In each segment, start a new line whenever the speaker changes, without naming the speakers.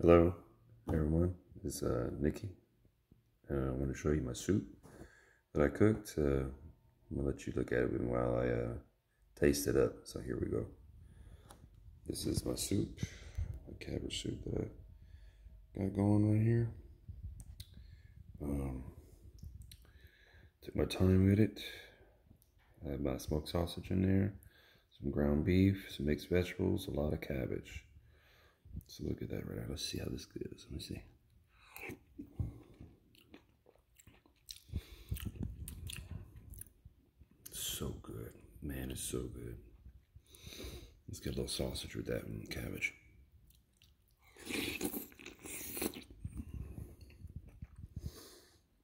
Hello, everyone. It's uh, Nicky. Uh, I want to show you my soup that I cooked. Uh, I'm gonna let you look at it while I uh, taste it up. So here we go. This is my soup, my cabbage soup that I got going right here. Um, took my time with it. I have my smoked sausage in there, some ground beef, some mixed vegetables, a lot of cabbage. So look at that right now. Let's see how this goes. Let me see. So good. Man, it's so good. Let's get a little sausage with that and cabbage.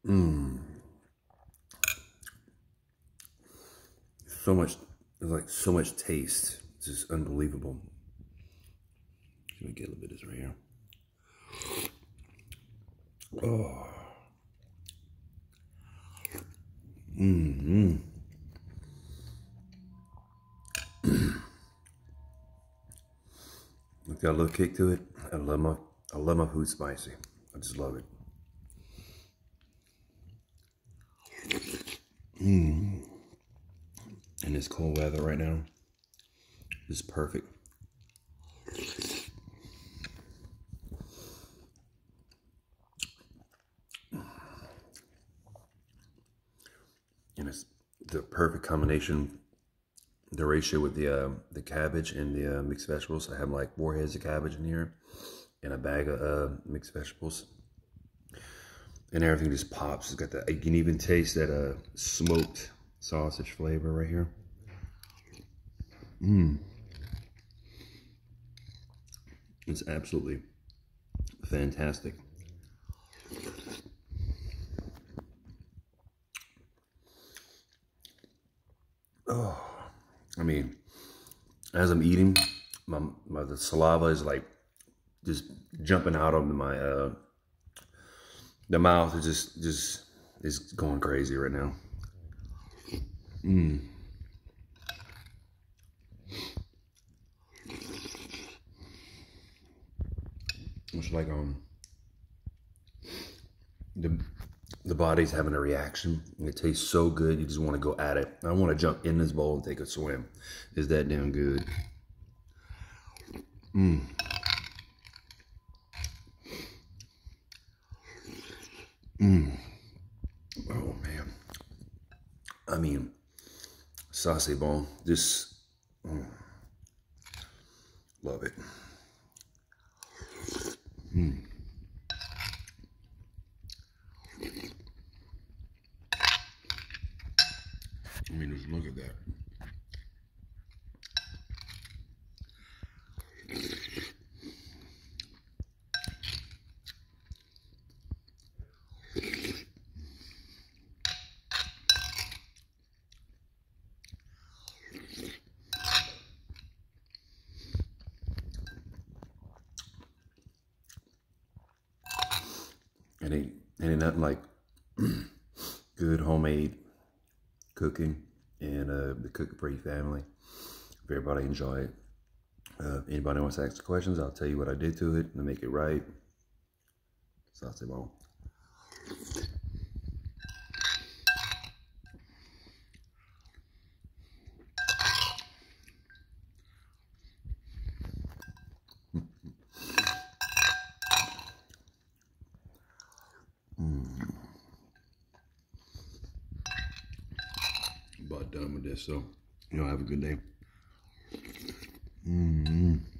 Mmm. So much, like so much taste. It's just unbelievable. Let me get a little bit of this right here. Oh. Mm-hmm. it's got a little kick to it. I love my I love my food spicy. I just love it. Mm. In this cold weather right now, it's perfect. And it's the perfect combination. The ratio with the uh, the cabbage and the uh, mixed vegetables. I have like four heads of cabbage in here, and a bag of uh, mixed vegetables, and everything just pops. It's got that. You can even taste that uh, smoked sausage flavor right here. Mmm. It's absolutely fantastic. Oh, I mean, as I'm eating, my, my the saliva is like just jumping out of my uh the mouth is just just is going crazy right now. Mmm. It's like um the the body's having a reaction. It tastes so good, you just want to go at it. I want to jump in this bowl and take a swim. Is that damn good? Mmm. Mmm. Oh man. I mean, saucy bone. Just mm, love it. Mmm. I mean, just look at that. It ain't, it ain't nothing like good homemade cooking and uh, the Cook Free family. If everybody enjoy it. Uh, anybody wants to ask questions, I'll tell you what I did to it and make it right. Ça, c'est done with this. So, you know, have a good day. Mm -hmm.